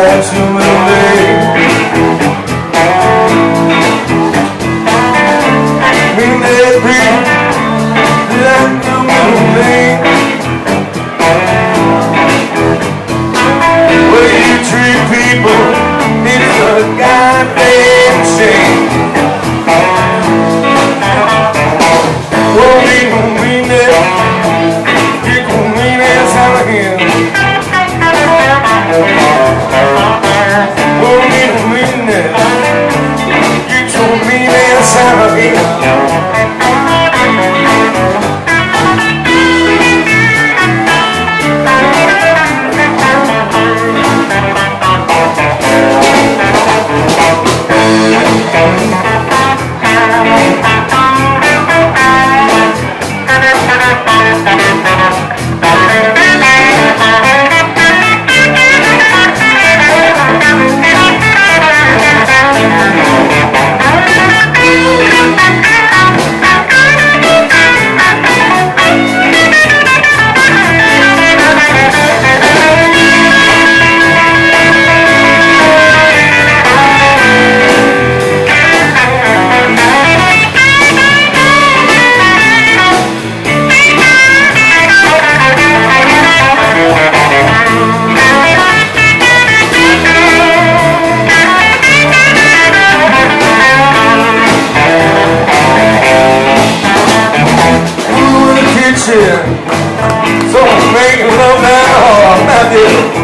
That's the way So I'm making love now, I'm.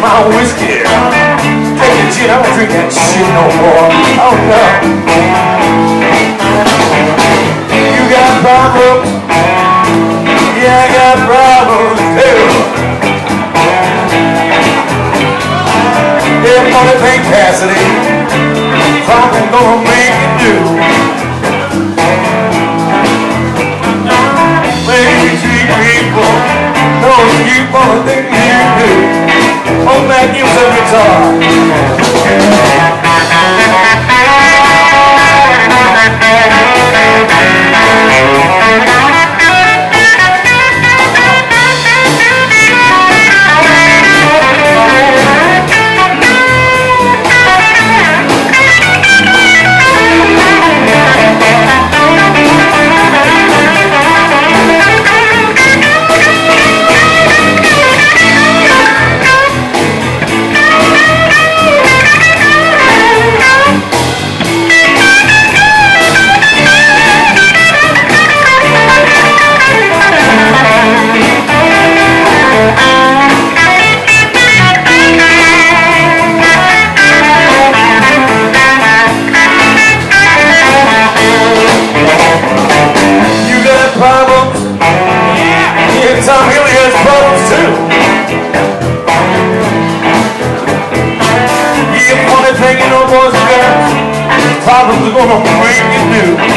My whiskey. Take the gin, I don't drink that shit no more. Oh no. You got problems. Yeah, I got problems too. Yeah, money Cassidy. Something gonna make it do. time here we had problems too. Yeah, funny thing, you know, boys and girls, problems are gonna bring you new.